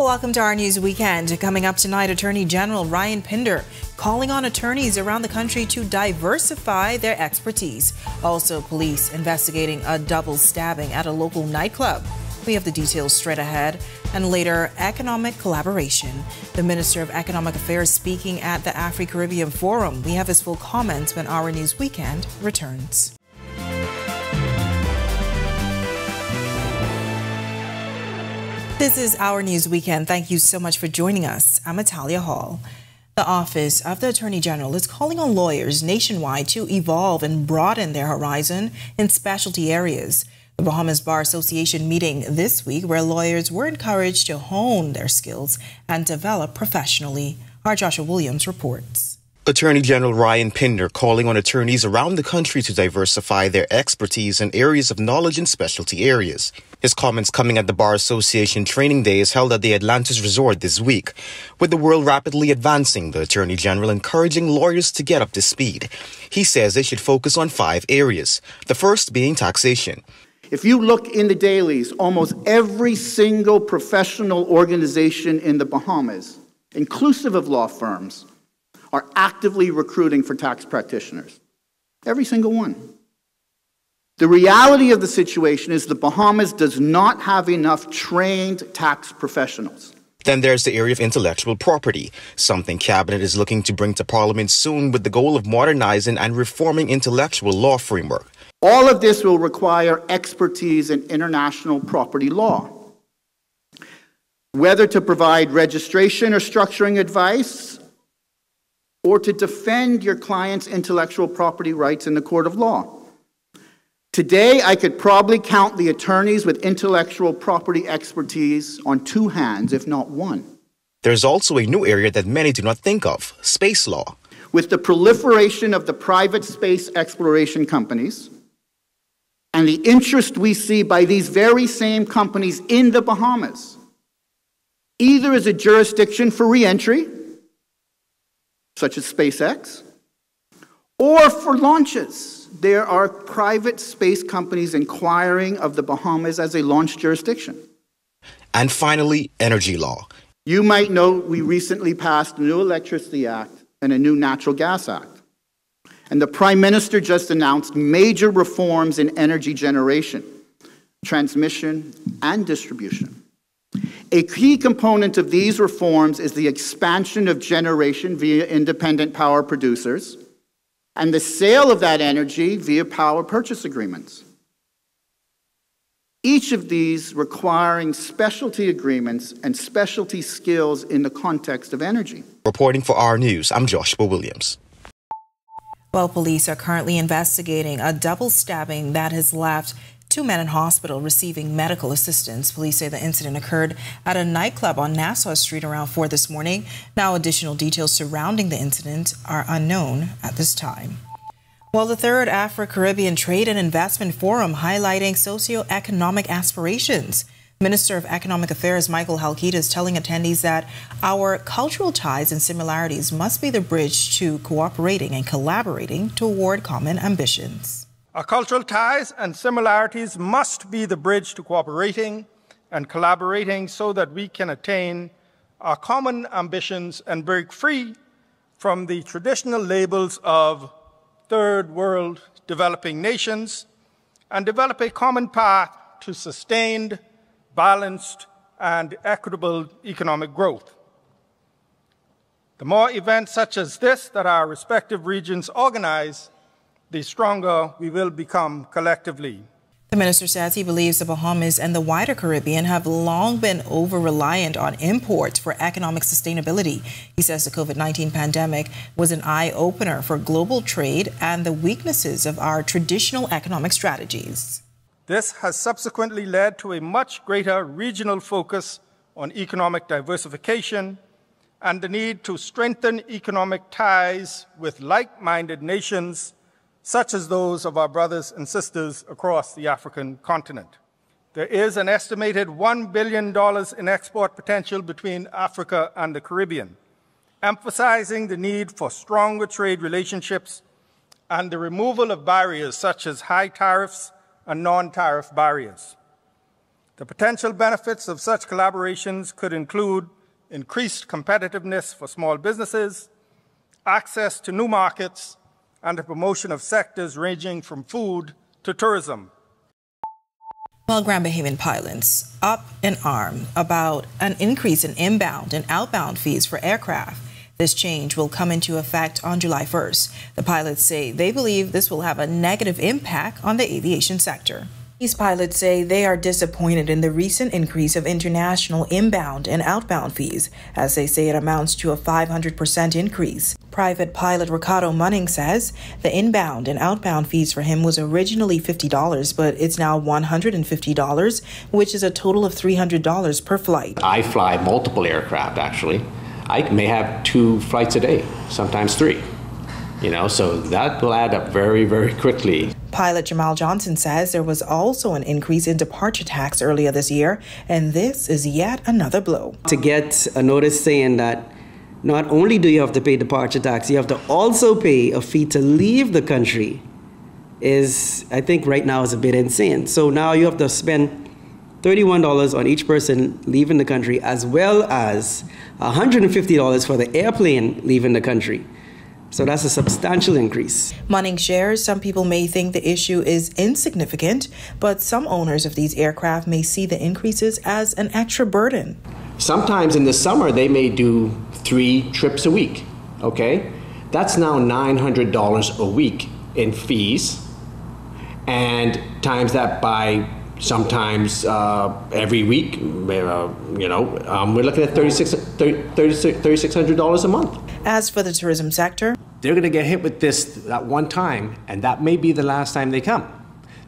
Welcome to our news weekend. Coming up tonight, Attorney General Ryan Pinder calling on attorneys around the country to diversify their expertise. Also, police investigating a double stabbing at a local nightclub. We have the details straight ahead. And later, economic collaboration. The Minister of Economic Affairs speaking at the Afri Caribbean Forum. We have his full comments when our news weekend returns. This is our news weekend. Thank you so much for joining us. I'm Natalia Hall. The Office of the Attorney General is calling on lawyers nationwide to evolve and broaden their horizon in specialty areas. The Bahamas Bar Association meeting this week where lawyers were encouraged to hone their skills and develop professionally. Our Joshua Williams reports. Attorney General Ryan Pinder calling on attorneys around the country to diversify their expertise in areas of knowledge and specialty areas. His comments coming at the Bar Association Training Days held at the Atlantis Resort this week. With the world rapidly advancing, the Attorney General encouraging lawyers to get up to speed. He says they should focus on five areas, the first being taxation. If you look in the dailies, almost every single professional organization in the Bahamas, inclusive of law firms, are actively recruiting for tax practitioners. Every single one. The reality of the situation is the Bahamas does not have enough trained tax professionals. Then there's the area of intellectual property, something Cabinet is looking to bring to Parliament soon with the goal of modernizing and reforming intellectual law framework. All of this will require expertise in international property law. Whether to provide registration or structuring advice, or to defend your client's intellectual property rights in the court of law. Today, I could probably count the attorneys with intellectual property expertise on two hands, if not one. There's also a new area that many do not think of space law. With the proliferation of the private space exploration companies and the interest we see by these very same companies in the Bahamas, either as a jurisdiction for reentry such as SpaceX, or for launches. There are private space companies inquiring of the Bahamas as a launch jurisdiction. And finally, energy law. You might know we recently passed a new Electricity Act and a new Natural Gas Act. And the Prime Minister just announced major reforms in energy generation, transmission, and distribution. A key component of these reforms is the expansion of generation via independent power producers and the sale of that energy via power purchase agreements. Each of these requiring specialty agreements and specialty skills in the context of energy. Reporting for R news, I'm Joshua Williams. Well, police are currently investigating a double stabbing that has left Two men in hospital receiving medical assistance. Police say the incident occurred at a nightclub on Nassau Street around 4 this morning. Now, additional details surrounding the incident are unknown at this time. Well, the third Afro Caribbean Trade and Investment Forum highlighting socioeconomic aspirations. Minister of Economic Affairs Michael Halkitis is telling attendees that our cultural ties and similarities must be the bridge to cooperating and collaborating toward common ambitions. Our cultural ties and similarities must be the bridge to cooperating and collaborating so that we can attain our common ambitions and break free from the traditional labels of third world developing nations and develop a common path to sustained, balanced, and equitable economic growth. The more events such as this that our respective regions organize, the stronger we will become collectively. The minister says he believes the Bahamas and the wider Caribbean have long been over reliant on imports for economic sustainability. He says the COVID 19 pandemic was an eye opener for global trade and the weaknesses of our traditional economic strategies. This has subsequently led to a much greater regional focus on economic diversification and the need to strengthen economic ties with like minded nations such as those of our brothers and sisters across the African continent. There is an estimated $1 billion in export potential between Africa and the Caribbean, emphasizing the need for stronger trade relationships and the removal of barriers such as high tariffs and non tariff barriers. The potential benefits of such collaborations could include increased competitiveness for small businesses, access to new markets, and the promotion of sectors ranging from food to tourism. Well, Grand Bahamian pilots up in arm about an increase in inbound and outbound fees for aircraft. This change will come into effect on July 1st. The pilots say they believe this will have a negative impact on the aviation sector. These pilots say they are disappointed in the recent increase of international inbound and outbound fees, as they say it amounts to a 500% increase. Private pilot Ricardo Munning says the inbound and outbound fees for him was originally $50, but it's now $150, which is a total of $300 per flight. I fly multiple aircraft, actually. I may have two flights a day, sometimes three. You know, so that will add up very, very quickly. Pilot Jamal Johnson says there was also an increase in departure tax earlier this year, and this is yet another blow. To get a notice saying that not only do you have to pay departure tax, you have to also pay a fee to leave the country is, I think, right now is a bit insane. So now you have to spend $31 on each person leaving the country, as well as $150 for the airplane leaving the country. So that's a substantial increase. Munning shares some people may think the issue is insignificant, but some owners of these aircraft may see the increases as an extra burden. Sometimes in the summer, they may do three trips a week, okay? That's now $900 a week in fees, and times that by sometimes uh, every week, uh, you know, um, we're looking at $3,600 $36, a month. As for the tourism sector, they're going to get hit with this that one time, and that may be the last time they come.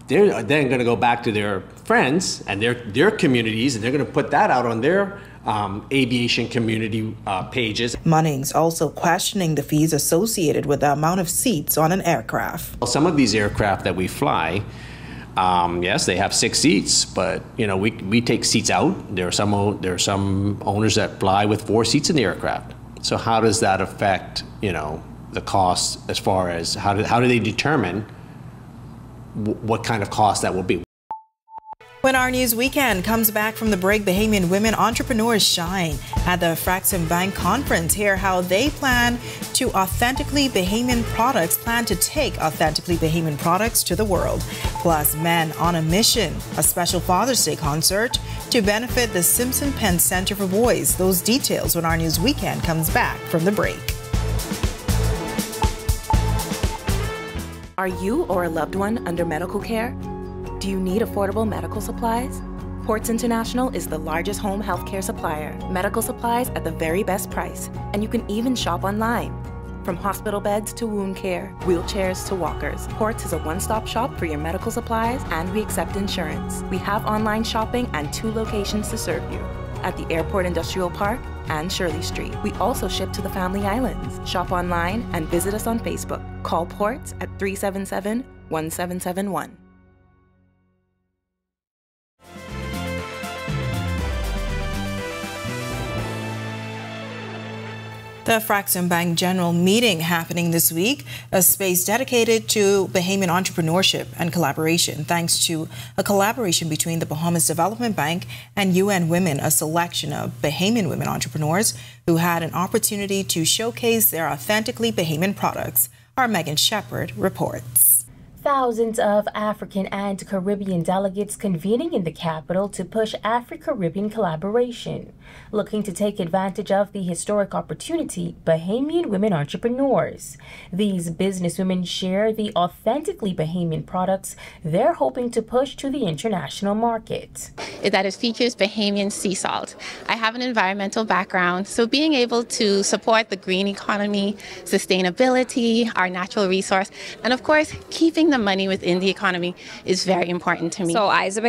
They're then going to go back to their friends and their, their communities, and they're going to put that out on their um, aviation community uh, pages. Munnings also questioning the fees associated with the amount of seats on an aircraft. Some of these aircraft that we fly, um, yes, they have six seats, but you know we, we take seats out. There are some there are some owners that fly with four seats in the aircraft. So how does that affect you know the cost as far as how do, how do they determine w- what kind of cost that will be? When our news weekend comes back from the break, Bahamian women entrepreneurs shine at the Afreximbank conference. Hear how they plan to authentically Bahamian products, plan to take authentically Bahamian products to the world. Plus, men on a mission, a special Father's Day concert to benefit the Simpson Penn Center for Boys. Those details when our news weekend comes back from the break. Are you or a loved one under medical care? Do you need affordable medical supplies? Ports International is the largest home healthcare supplier. Medical supplies at the very best price, and you can even shop online. From hospital beds to wound care, wheelchairs to walkers, Ports is a one stop shop for your medical supplies, and we accept insurance. We have online shopping and two locations to serve you at the Airport Industrial Park and Shirley Street. We also ship to the Family Islands. Shop online and visit us on Facebook. Call Ports at 377 1771. The Afreximbank General Meeting happening this week, a space dedicated to Bahamian entrepreneurship and collaboration, thanks to a collaboration between the Bahamas Development Bank and UN Women, a selection of Bahamian women entrepreneurs who had an opportunity to showcase their authentically Bahamian products. Our Megan Shepard reports. Thousands of African and Caribbean delegates convening in the capital to push Afro-Caribbean collaboration, looking to take advantage of the historic opportunity Bahamian women entrepreneurs. These businesswomen share the authentically Bahamian products they're hoping to push to the international market. That it features Bahamian sea salt. I have an environmental background, so being able to support the green economy, sustainability, our natural resource, and of course, keeping the money within the economy is very important to me. So Isa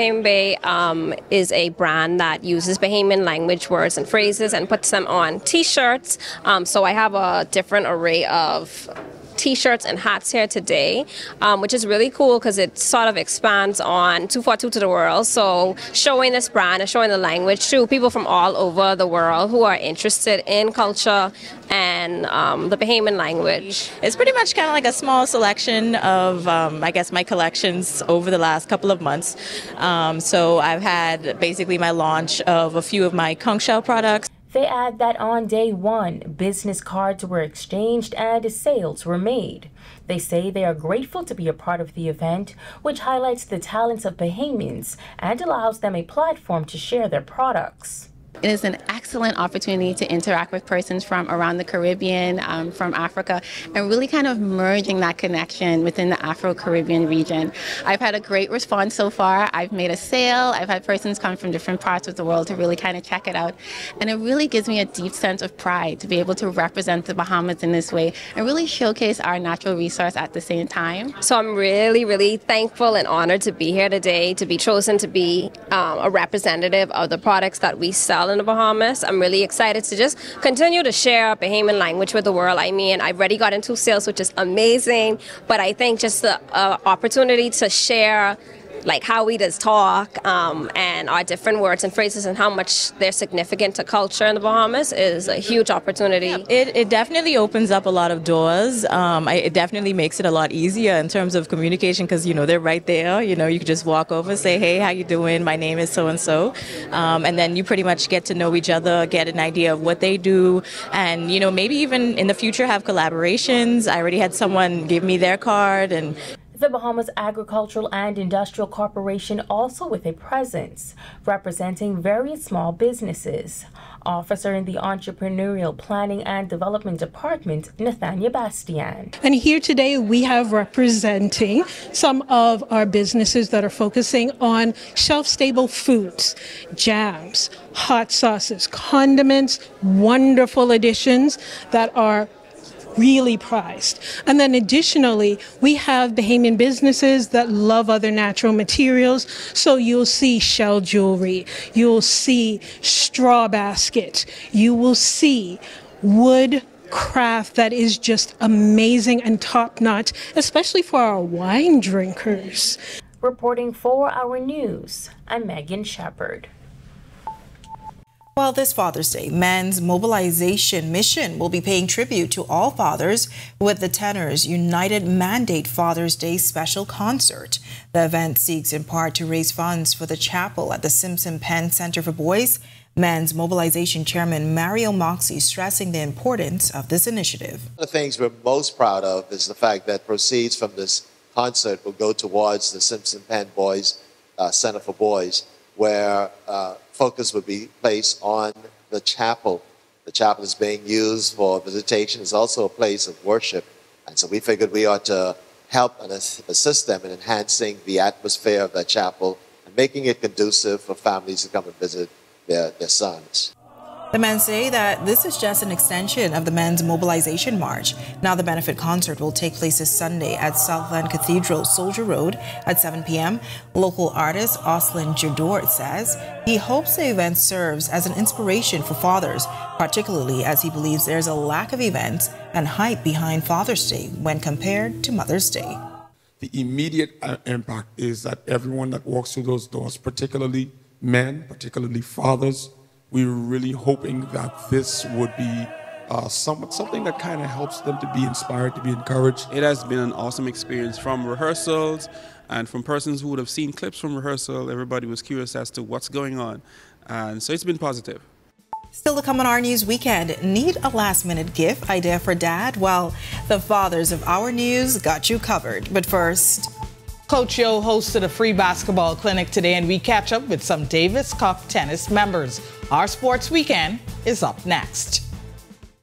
um, is a brand that uses Bahamian language words and phrases and puts them on t-shirts. Um, so I have a different array of t-shirts and hats here today, um, which is really cool because it sort of expands on 242 to the world. So showing this brand and showing the language to people from all over the world who are interested in culture and um, the Bahamian language. It's pretty much kind of like a small selection of, um, I guess, my collections over the last couple of months. Um, so I've had basically my launch of a few of my conch shell products. They add that on day one, business cards were exchanged and sales were made. They say they are grateful to be a part of the event, which highlights the talents of Bahamians and allows them a platform to share their products. It is an excellent opportunity to interact with persons from around the Caribbean, um, from Africa, and really kind of merging that connection within the Afro Caribbean region. I've had a great response so far. I've made a sale. I've had persons come from different parts of the world to really kind of check it out. And it really gives me a deep sense of pride to be able to represent the Bahamas in this way and really showcase our natural resource at the same time. So I'm really, really thankful and honored to be here today, to be chosen to be um, a representative of the products that we sell in the Bahamas. I'm really excited to just continue to share Bahamian language with the world. I mean, I've already got into sales, which is amazing, but I think just the uh, opportunity to share like how we just talk um, and our different words and phrases and how much they're significant to culture in the Bahamas is a huge opportunity. It, it definitely opens up a lot of doors. Um, I, it definitely makes it a lot easier in terms of communication because you know they're right there. You know, you can just walk over, say, "Hey, how you doing? My name is so and so," and then you pretty much get to know each other, get an idea of what they do, and you know maybe even in the future have collaborations. I already had someone give me their card and the Bahamas Agricultural and Industrial Corporation also with a presence, representing various small businesses. Officer in the Entrepreneurial Planning and Development Department, Nathania Bastian. And here today we have representing some of our businesses that are focusing on shelf stable foods, jams, hot sauces, condiments, wonderful additions that are really prized. And then additionally, we have Bahamian businesses that love other natural materials. So you'll see shell jewelry, you'll see straw baskets, you will see wood craft that is just amazing and top notch, especially for our wine drinkers. Reporting for our news, I'm Megan Shepard. Well, this Father's Day, Men's Mobilization Mission will be paying tribute to all fathers with the Tenors United Mandate Father's Day special concert. The event seeks in part to raise funds for the chapel at the Simpson Penn Center for Boys. Men's Mobilization Chairman Mario Moxey stressing the importance of this initiative. One of the things we're most proud of is the fact that proceeds from this concert will go towards the Simpson Penn Boys uh, Center for Boys, where uh, focus would be placed on the chapel. The chapel is being used for visitation. It's also a place of worship. And so we figured we ought to help and assist them in enhancing the atmosphere of that chapel and making it conducive for families to come and visit their, their sons. The men say that this is just an extension of the men's mobilization march. Now, the benefit concert will take place this Sunday at Southland Cathedral, Soldier Road at 7 p.m. Local artist Oslin Jador says he hopes the event serves as an inspiration for fathers, particularly as he believes there's a lack of events and hype behind Father's Day when compared to Mother's Day. The immediate uh, impact is that everyone that walks through those doors, particularly men, particularly fathers, we were really hoping that this would be uh, some, something that kind of helps them to be inspired, to be encouraged. It has been an awesome experience from rehearsals and from persons who would have seen clips from rehearsal. Everybody was curious as to what's going on. And so it's been positive. Still to come on our news weekend, need a last minute gift idea for dad? Well, the fathers of our news got you covered. But first, Coach Yo hosted a free basketball clinic today, and we catch up with some Davis Cup tennis members. Our sports weekend is up next.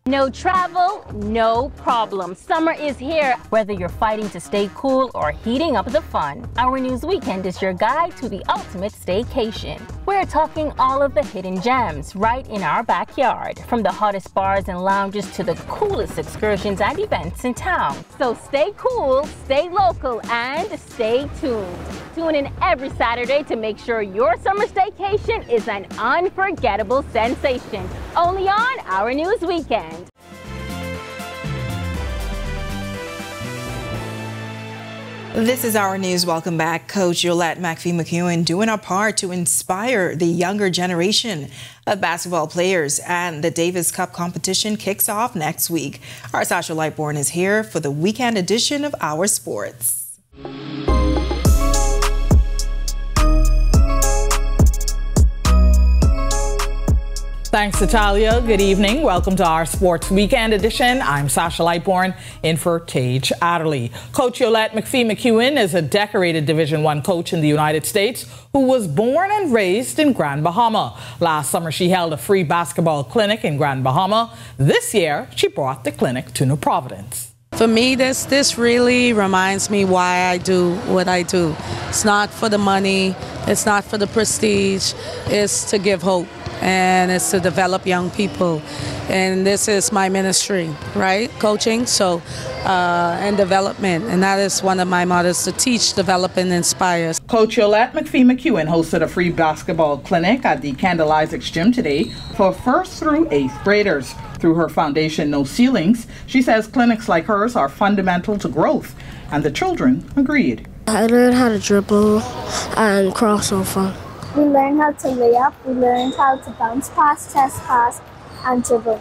No travel, no problem. Summer is here. Whether you're fighting to stay cool or heating up the fun, Our News Weekend is your guide to the ultimate staycation. We're talking all of the hidden gems right in our backyard, from the hottest bars and lounges to the coolest excursions and events in town. So stay cool, stay local, and stay tuned. Tune in every Saturday to make sure your summer staycation is an unforgettable sensation. Only on Our News Weekend. This is our news. Welcome back. Coach Yolett McPhee McCuin doing our part to inspire the younger generation of basketball players. And the Davis Cup competition kicks off next week. Our Sasha Lightborn is here for the weekend edition of Our Sports. Thanks, Natalia. Good evening. Welcome to our Sports Weekend edition. I'm Sasha Lightborn in for Tage Adderley. Coach Yolett McPhee McCuin is a decorated Division One coach in the United States who was born and raised in Grand Bahama. Last summer, she held a free basketball clinic in Grand Bahama. This year, she brought the clinic to New Providence. For me, this this really reminds me why I do what I do. It's not for the money, it's not for the prestige, it's to give hope and it's to develop young people. And this is my ministry, right? Coaching, so uh, and development, and that is one of my mottos: to teach, develop, and inspire. Coach Yolett McPhee McCuin hosted a free basketball clinic at the Kendall Isaacs Gym today for first through eighth graders. Through her foundation, No Ceilings, she says clinics like hers are fundamental to growth, and the children agreed. I learned how to dribble and crossover. We learned how to lay up, we learned how to bounce pass, chest pass, and dribble.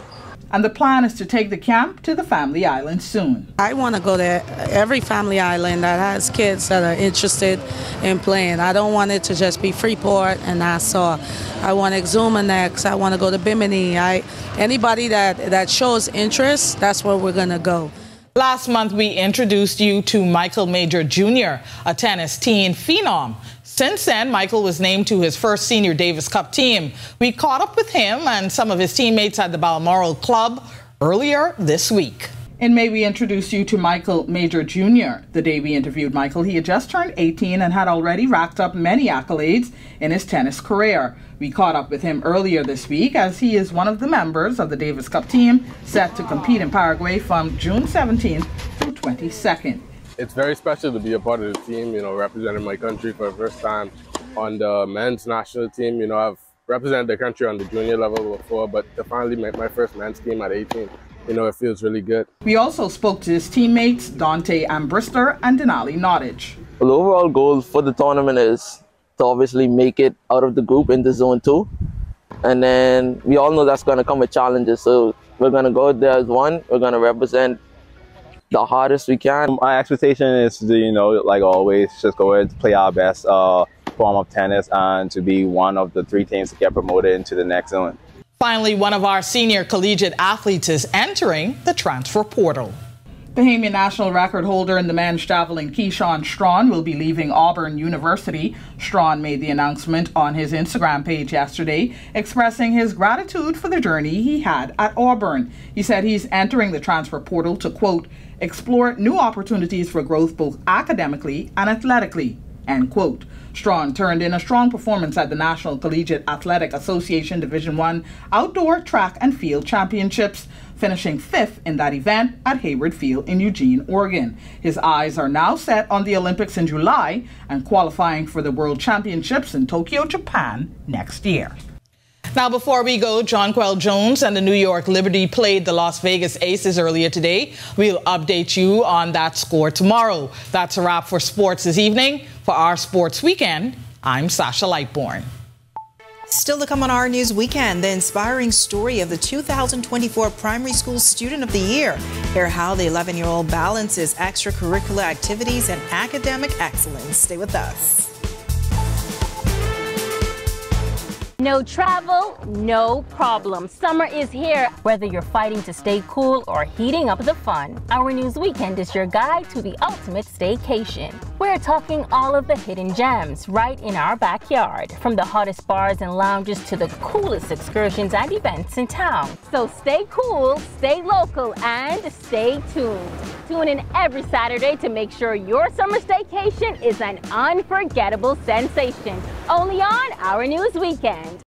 And the plan is to take the camp to the family island soon. I want to go to every family island that has kids that are interested in playing. I don't want it to just be Freeport and Nassau. I want Exuma next. I want to go to Bimini. I, anybody that, that shows interest, that's where we're going to go. Last month, we introduced you to Michael Major Jr., a tennis teen phenom. Since then, Michael was named to his first Senior Davis Cup team. We caught up with him and some of his teammates at the Balmoral Club earlier this week. In May, we introduced you to Michael Major Jr. The day we interviewed Michael, he had just turned 18 and had already racked up many accolades in his tennis career. We caught up with him earlier this week as he is one of the members of the Davis Cup team set to compete in Paraguay from June 17th through 22nd it's very special to be a part of the team, you know, representing my country for the first time on the men's national team. You know, I've represented the country on the junior level before, but to finally make my first men's team at 18, you know, it feels really good. We also spoke to his teammates, Dante Ambrister and Denali Nottage. Well, the overall goal for the tournament is to obviously make it out of the group into zone two. And then we all know that's going to come with challenges. So we're going to go there as one. We're going to represent the hardest we can. My expectation is to, you know, like always, just go ahead play our best uh, form of tennis and to be one of the three teams to get promoted into the next zone. Finally, one of our senior collegiate athletes is entering the transfer portal. Bahamian national record holder in the men's javelin, Keyshawn Strachan, will be leaving Auburn University. Strachan made the announcement on his Instagram page yesterday, expressing his gratitude for the journey he had at Auburn. He said he's entering the transfer portal to, quote, explore new opportunities for growth both academically and athletically. End quote. Strachan turned in a strong performance at the National Collegiate Athletic Association Division One Outdoor Track and Field Championships, finishing fifth in that event at Hayward Field in Eugene, Oregon. His eyes are now set on the Olympics in July and qualifying for the World Championships in Tokyo, Japan next year. Now, before we go, Jonquel Jones and the New York Liberty played the Las Vegas Aces earlier today. We'll update you on that score tomorrow. That's a wrap for sports this evening. For our sports weekend, I'm Sasha Lightborn. Still to come on our news weekend, the inspiring story of the 2024 Primary School Student of the Year. Hear how the 11 year old balances extracurricular activities and academic excellence. Stay with us. No travel, no problem. Summer is here. Whether you're fighting to stay cool or heating up the fun, our news weekend is your guide to the ultimate staycation. We're talking all of the hidden gems right in our backyard, from the hottest bars and lounges to the coolest excursions and events in town. So stay cool, stay local, and stay tuned. Tune in every Saturday to make sure your summer staycation is an unforgettable sensation. Only on our news weekend.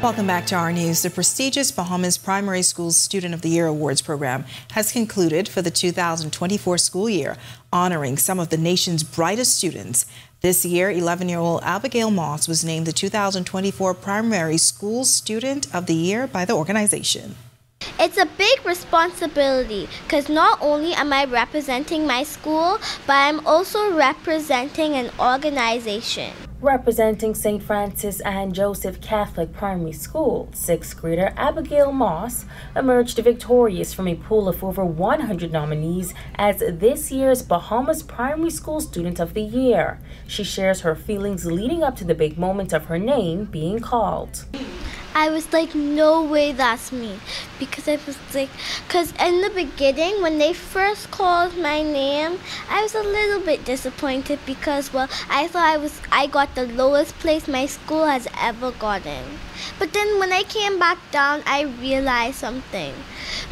Welcome back to our news. The prestigious Bahamas Primary Schools Student of the Year Awards program has concluded for the 2024 school year, honoring some of the nation's brightest students. This year, 11 year old Abigail Moss was named the 2024 Primary School Student of the Year by the organization. It's a big responsibility because not only am I representing my school, but I'm also representing an organization. Representing St. Francis and Joseph Catholic Primary School, sixth grader Abigail Moss emerged victorious from a pool of over 100 nominees as this year's Bahamas Primary School Student of the Year. She shares her feelings leading up to the big moment of her name being called. I was like, no way, that's me. Because I was like, because in the beginning, when they first called my name, I was a little bit disappointed because, well, I thought I was, I got the lowest place my school has ever gotten. But then when I came back down, I realized something.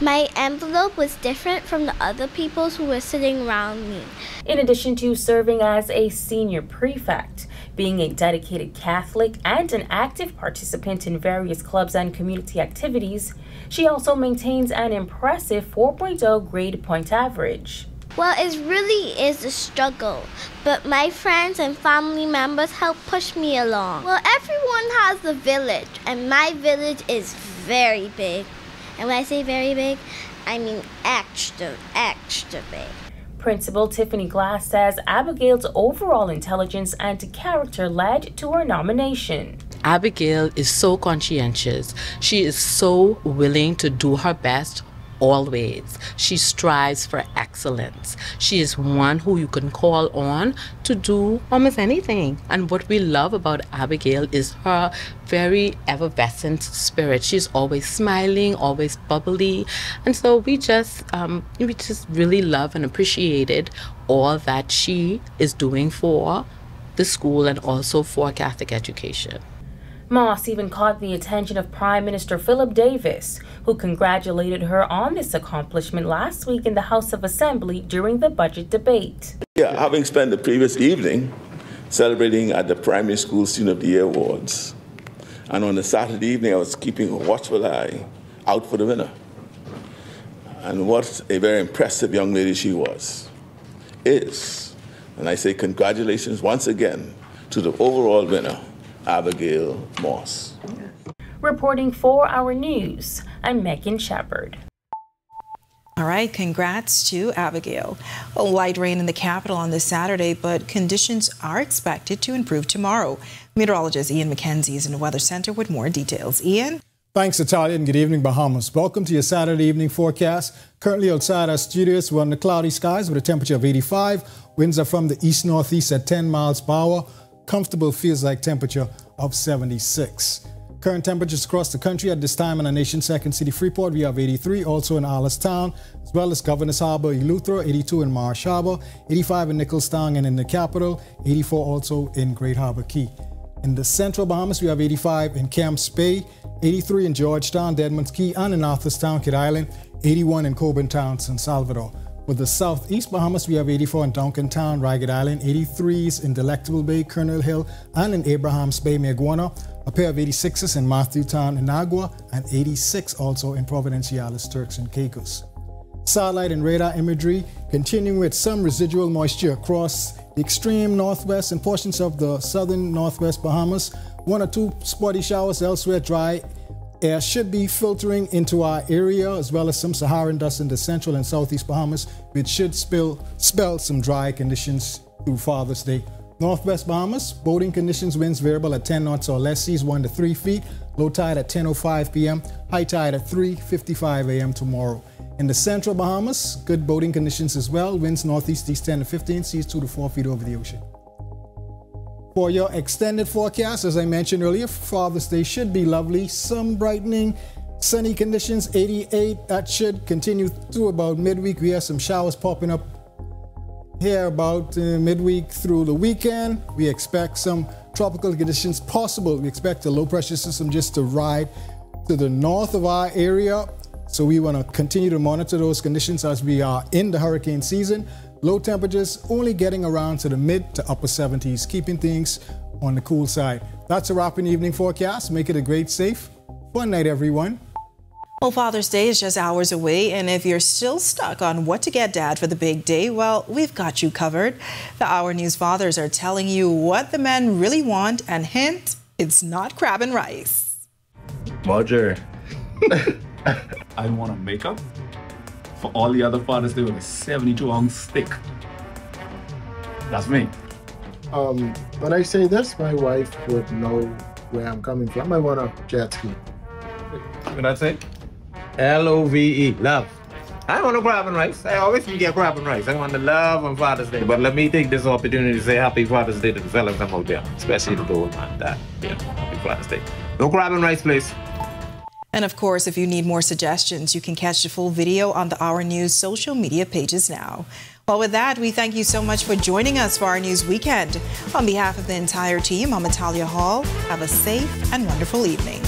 My envelope was different from the other people's who were sitting around me. In addition to serving as a senior prefect, being a dedicated Catholic and an active participant in various clubs and community activities, she also maintains an impressive 4.0 grade point average. Well, it really is a struggle, but my friends and family members help push me along. Well, everyone has a village, and my village is very big. And when I say very big, I mean extra, extra big. Principal Tiffany Glass says Abigail's overall intelligence and character led to her nomination. Abigail is so conscientious. She is so willing to do her best always. She strives for excellence. She is one who you can call on to do almost anything. And what we love about Abigail is her very effervescent spirit. She's always smiling, always bubbly. And so we just um, we just really love and appreciated all that she is doing for the school and also for Catholic education. Moss even caught the attention of Prime Minister Philip Davis, who congratulated her on this accomplishment last week in the House of Assembly during the budget debate. Yeah, having spent the previous evening celebrating at the Primary School Student of the Year Awards, and on the Saturday evening I was keeping a watchful eye out for the winner. And what a very impressive young lady she was, is. And I say congratulations once again to the overall winner, Abigail Moss. Reporting for our news, I'm Megan Shepard. All right, congrats to Abigail. A light rain in the capital on this Saturday, but conditions are expected to improve tomorrow. Meteorologist Ian McKenzie is in the Weather Center with more details. Ian? Thanks, Natalia, and good evening, Bahamas. Welcome to your Saturday evening forecast. Currently outside our studios, we're under cloudy skies with a temperature of 85. Winds are from the east-northeast at 10 miles per hour. Comfortable feels like temperature of 76. Current temperatures across the country at this time in our nation's second city, Freeport, we have 83, also in Town, as well as Governor's Harbor, Eleuthera, 82 in Marsh Harbor, 85 in Nicholstown and in the capital, 84 also in Great Harbor Cay. In the central Bahamas, we have 85 in Camps Bay, 83 in Georgetown, Deadman's Cay, and in Arthurstown, Kidd Island, 81 in Cockburn Town, San Salvador. For the southeast Bahamas, we have 84 in Duncan Town, Ragged Island, 83s in Delectable Bay, Colonel Hill, and in Abraham's Bay, Mayaguana, a pair of 86s in Matthewtown, Inagua, and 86 also in Providenciales, Turks and Caicos. Satellite and radar imagery continuing with some residual moisture across the extreme northwest and portions of the southern northwest Bahamas. One or two spotty showers elsewhere dry air should be filtering into our area as well as some Saharan dust in the central and southeast Bahamas, which should spill, spell some dry conditions through Father's Day. Northwest Bahamas, boating conditions, winds variable at 10 knots or less, seas 1 to 3 feet, low tide at 10.05 p.m., high tide at 3.55 a.m. tomorrow. In the central Bahamas, good boating conditions as well, winds northeast east 10 to 15, seas 2 to 4 feet over the ocean. For your extended forecast, as I mentioned earlier, Father's Day should be lovely. Some brightening, sunny conditions, 88. That should continue through about midweek. We have some showers popping up here about uh, midweek through the weekend. We expect some tropical conditions possible. We expect a low pressure system just to ride to the north of our area. So we want to continue to monitor those conditions as we are in the hurricane season. Low temperatures only getting around to the mid to upper 70s, keeping things on the cool side. That's a wrap in evening forecast. Make it a great, safe, fun night, everyone. Well, Father's Day is just hours away, and if you're still stuck on what to get dad for the big day, well, we've got you covered. The Our News fathers are telling you what the men really want, and hint, it's not crab and rice. Roger. I want to make up for all the other fathers they were a 72 ounce stick. That's me. Um, when I say this, my wife would know where I'm coming from. I want a jet ski. What I say? L O V E, love. I want to crab and rice. I always get crab and rice. I want the love on Father's Day. But let me take this opportunity to say Happy Father's Day to the fellas I'm out there, especially the old man. That, yeah, Happy Father's Day. No crab and rice, please. And of course, if you need more suggestions, you can catch the full video on the Our News social media pages now. Well, with that, we thank you so much for joining us for our news weekend. On behalf of the entire team, I'm Natalia Hall. Have a safe and wonderful evening.